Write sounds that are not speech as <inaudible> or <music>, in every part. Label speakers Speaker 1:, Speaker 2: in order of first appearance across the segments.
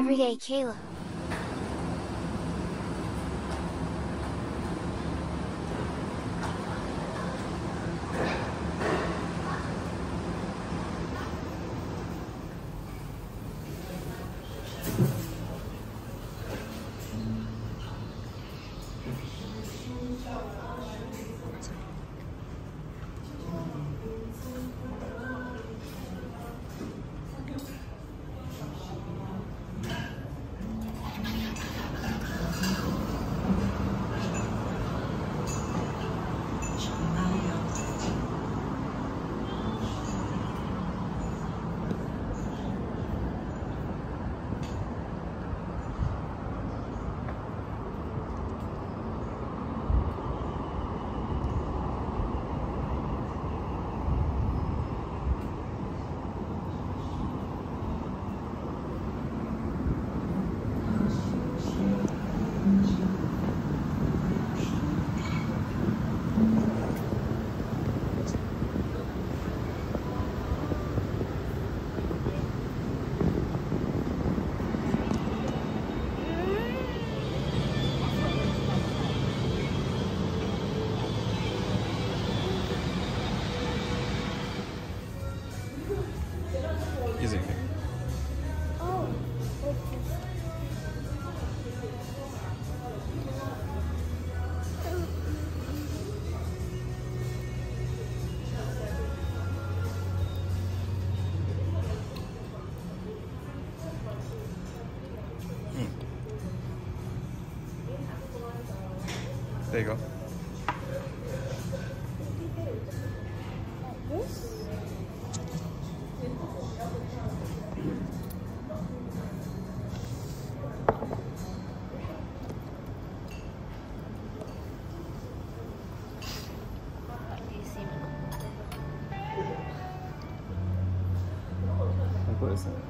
Speaker 1: Everyday
Speaker 2: Caleb.
Speaker 3: There you go. what is that?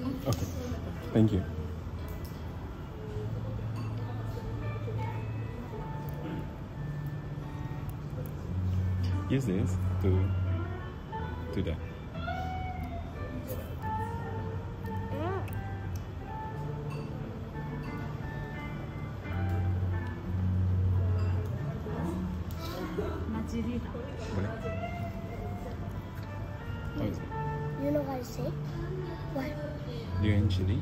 Speaker 4: Kan?
Speaker 3: Okay. Thank you. Use this to do that. Boleh? What is?
Speaker 2: You know what I say? What?
Speaker 3: You and chili?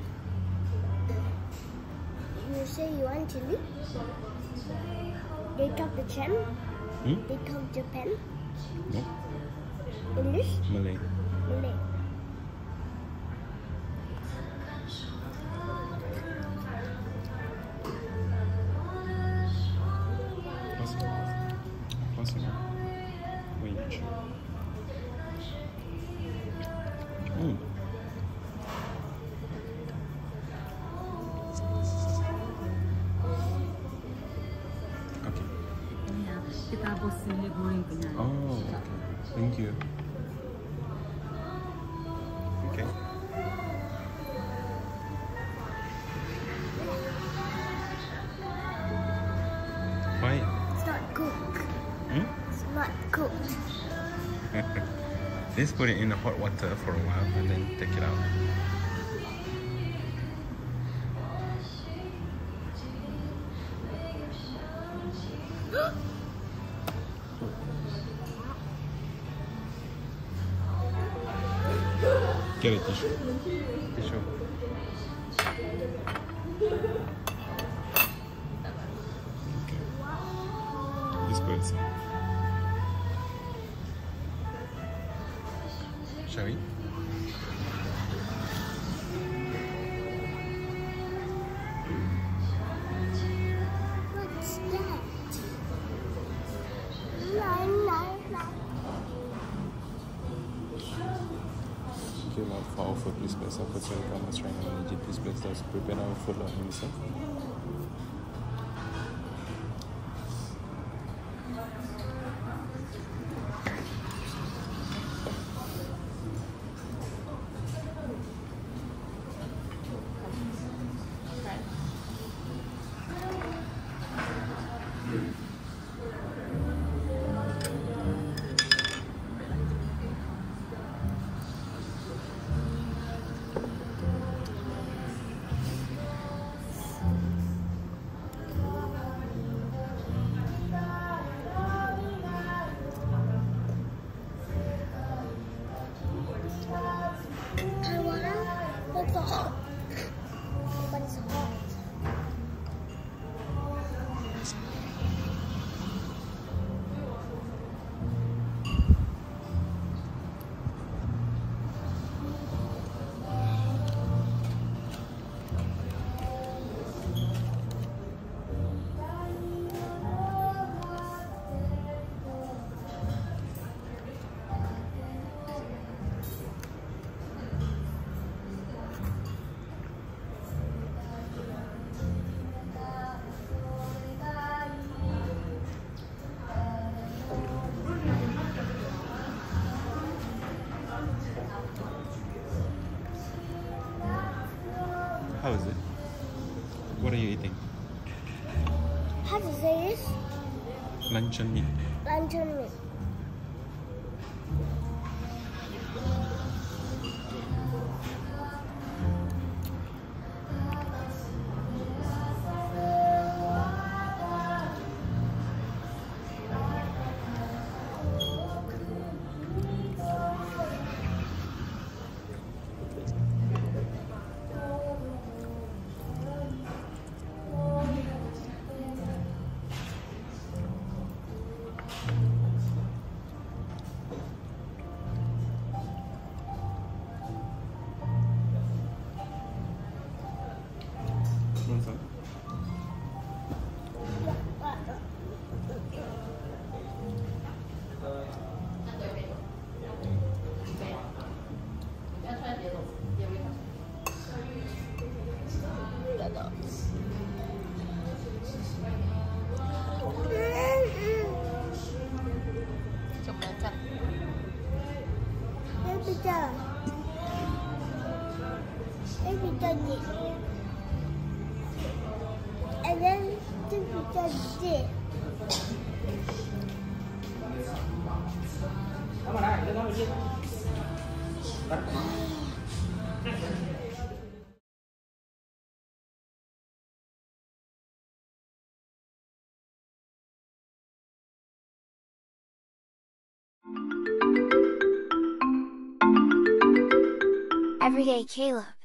Speaker 2: You say you want chili? They talk the Japan.
Speaker 3: Hmm?
Speaker 2: They talk Japan.
Speaker 3: No?
Speaker 2: English.
Speaker 3: Malay.
Speaker 2: Malay.
Speaker 4: Kita bos sini goreng.
Speaker 3: Oh, okay. Thank you. Okay. Why?
Speaker 2: It's not cooked.
Speaker 3: Hmm?
Speaker 2: It's not cooked. <laughs>
Speaker 3: Just put it in the hot water for a while and then take it out. Get tissue. Tissue. Just put. Shall we? food dispenser for Sarah Thomas right now. He did this place that's preparing our food on himself. What are you eating?
Speaker 2: How to say this?
Speaker 3: Luncheon meat.
Speaker 2: Lantern meat. And then doggy.
Speaker 1: Everyday Caleb.